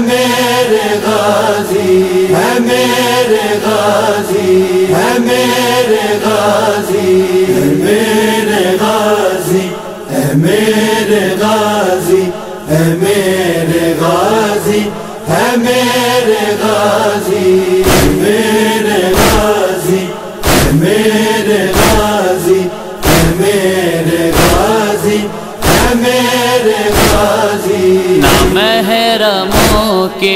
میرے غازی ہے میرے غازی ہے میرے غازی ہے میرے غازی ہے میرے کے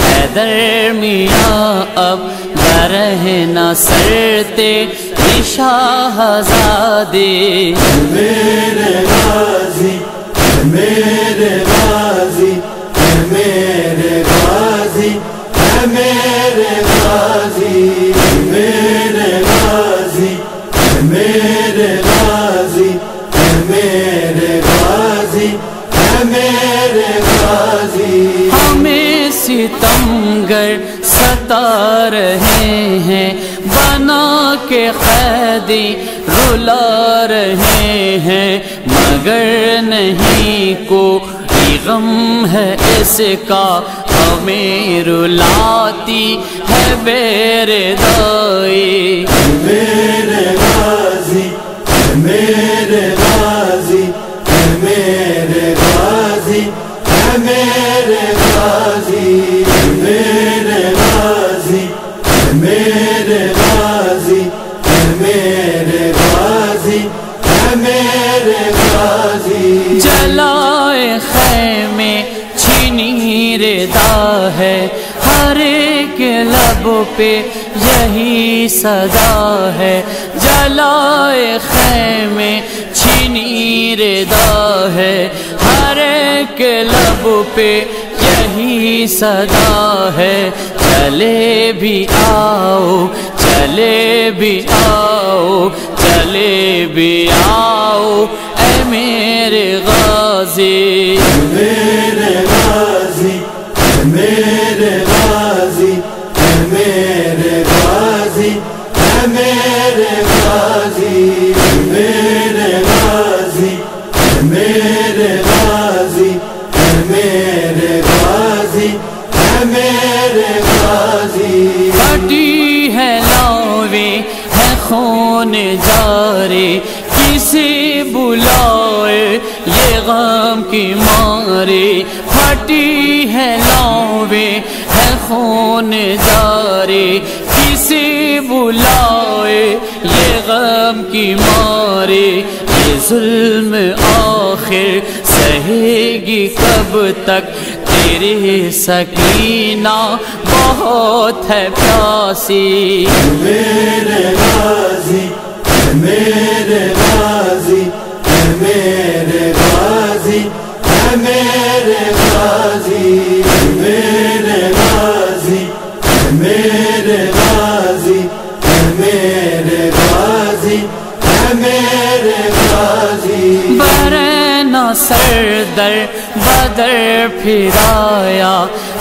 حیدر میاں اب برہ نہ سرتے شاہزادے میرے غازی میرے رہے ہیں، بنا کے قیدی رلا رہے ہیں۔ مگر نہیں کو غم ہے اس کا۔ ہمیں رلاتی ہے میرے دائی۔ پہ یہی سزا ہے، جلائے خیمے چھینی ردا ہے۔ ہر ایک لب پہ یہی سزا ہے۔ چلے بھی آؤ، چلے بھی آؤ، چلے بھی آؤ۔ اے میرے غازی۔ میرے میرے میرے میرے ہے خون جارے کسے بلائے، یہ غم کی مارے پھٹی ہے لاوے، ہے خون جارے کسے بلائے غم کی مارے یہ ظلم آخر سہے گی کب تک؟ تیرے سکینہ بہت ہے پیاسی۔ میرے بازی میرے بازی میرے بازی در بدر پھرایا،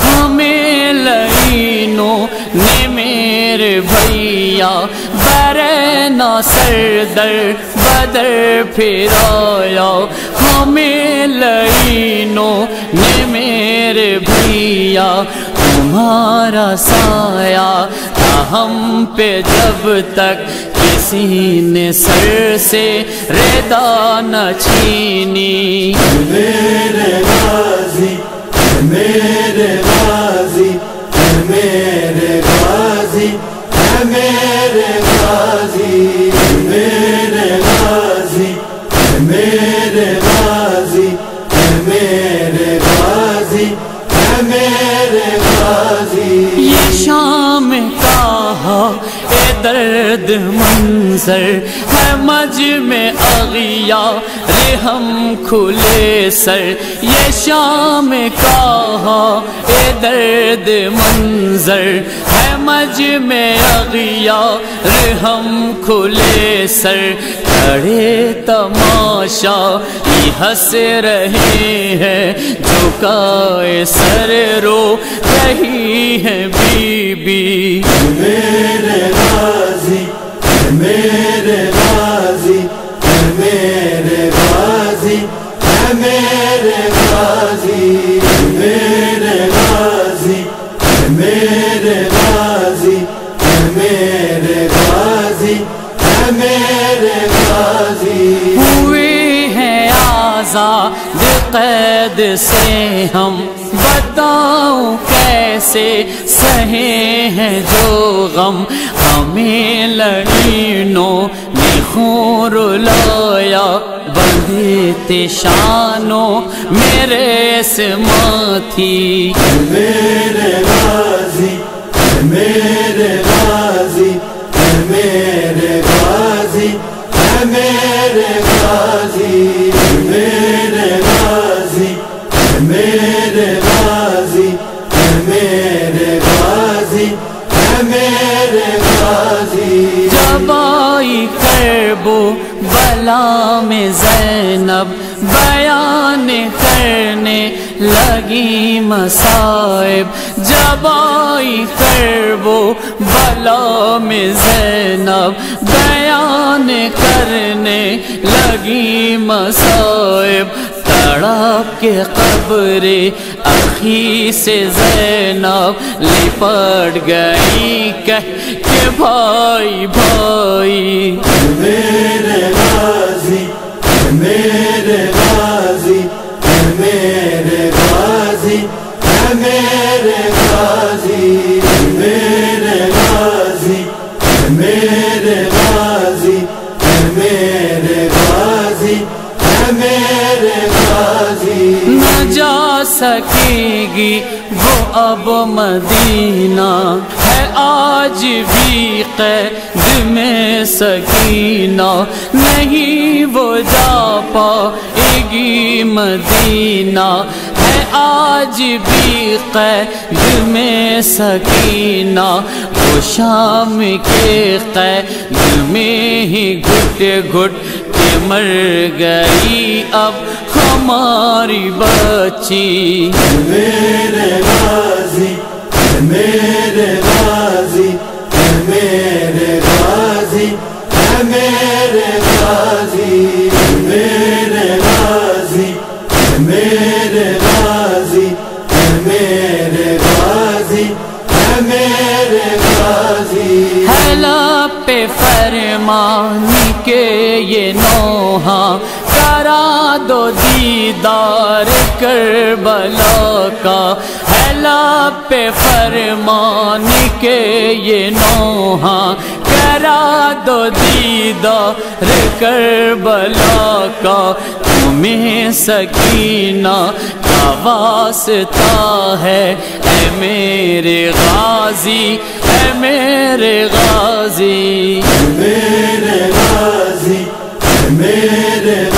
ہمیں لینوں نے میرے بھیا، برنا سر در بدر پھرایا، ہمیں لینوں نے میرے بھیا، تمہارا سایہ ہم پہ جب تک سینے سر سے ردا نہ چھینی۔ میرے غازی میرے غازی میرے غازی میرے غازی میرے غازی میرے غازی میرے غازی میرے غازی۔ یہ شام اے درد منظر، ہے مجھ میں اغیا رے ہم کھلے سر، یہ شام کہا اے درد منظر ہے مجھ میں اغیا ہم کھلے سر کھڑے تماشا یہ ہنس رہے ہیں جھکائے سر رو رہی ہے بی بی میرے غازی میرے درد سے ہم بتاؤں کیسے سہے ہیں جو غم ہمیں لڑینوں نے خون لایا بندے شانوں میرے سما تھی میرے کربو بلا میں زینب بیان کرنے لگی مسائب جب آئی کربو بلا میں زینب بیان کرنے لگی مسائب تڑپ کے قبر اخی سے زینب لپٹ گئی، کہہ کہ بھائی بھائی۔ میرے غازی میرے غازی میرے غازی میرے غازی میرے غازی میرے غازی میرے غازی، میرے سکے گی وہ اب مدینہ ہے، آج بھی قید میں سکینہ۔ نہیں، وہ جا پائے گی مدینہ ہے، آج بھی قید میں سکینہ۔ وہ شام کے قید میں ہی گھٹ گھٹ مر گئی اب ہماری بچی۔ میرے غازی میرے غازی میرے غازی میرے غازی میرے غازی میرے غازی میرے غازی میرے غازی حلا پہ فرمانی کے یہ نوحہ کرا دو دیدار کربلا کا۔ حلا پہ فرمان کے یہ نوحہ کرا دو دیدار کربلا کا تمہیں سکینہ کا واسطہ ہے؟ اے میرے غازی، اے میرے غازی۔ میرے غازی میرے